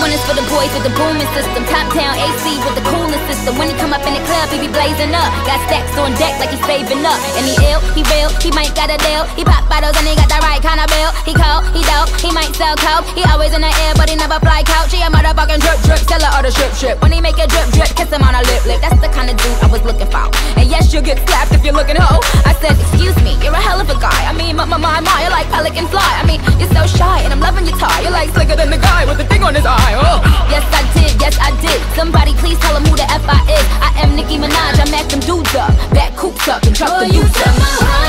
one is for the boys with the booming system. Top down AC with the coolest system. When he come up in the club, he be blazing up. Got stacks on deck like he's saving up. And he ill, he real, he might got a deal. He pop bottles and he got the right kind of bill. He cold, he dope, he might sell coke. He always in the air, but he never fly couch. He a motherfucking drip drip, seller or the strip strip. When he make a drip drip, kiss him on a lip lip. That's the kind of dude I was looking for. And yes, you'll get slapped if you're looking hoe. I said, excuse me, you're a hell of a guy. I mean, my my my my, you're like pelican fly. I mean, you're so shy, and I'm loving your tie. Somebody please tell him who the F I is. I am Nicki Minaj, I am them dudes up. Back coops up and truck the you boots up.